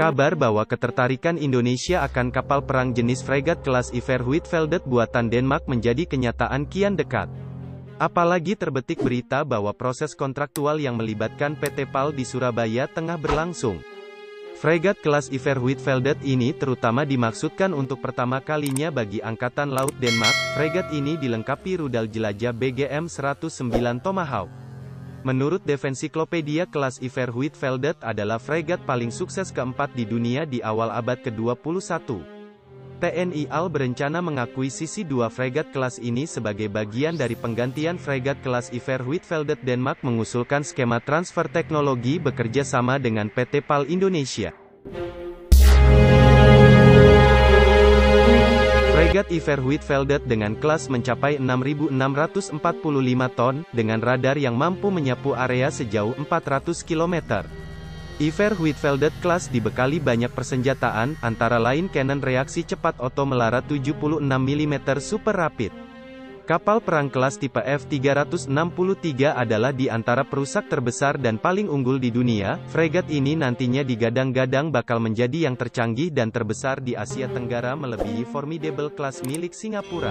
Kabar bahwa ketertarikan Indonesia akan kapal perang jenis fregat kelas Iver Huitfeldt buatan Denmark menjadi kenyataan kian dekat. Apalagi terbetik berita bahwa proses kontraktual yang melibatkan PT PAL di Surabaya tengah berlangsung. Fregat kelas Iver Huitfeldt ini terutama dimaksudkan untuk pertama kalinya bagi Angkatan Laut Denmark. Fregat ini dilengkapi rudal jelajah BGM-109 Tomahawk. Menurut Defensiklopedia kelas Iver Huitfeldt adalah fregat paling sukses keempat di dunia di awal abad ke-21. TNI AL berencana mengakuisisi dua fregat kelas ini sebagai bagian dari penggantian fregat kelas Iver Huitfeldt Denmark mengusulkan skema transfer teknologi bekerja sama dengan PT PAL Indonesia. Fregat Iver Huitfeldt dengan kelas mencapai 6.645 ton, dengan radar yang mampu menyapu area sejauh 400 km. Iver Huitfeldt Class dibekali banyak persenjataan, antara lain Cannon reaksi cepat oto melara 76 mm Super Rapid. Kapal perang kelas tipe F-363 adalah di antara perusak terbesar dan paling unggul di dunia. Fregat ini nantinya digadang-gadang bakal menjadi yang tercanggih dan terbesar di Asia Tenggara melebihi Formidable Class milik Singapura.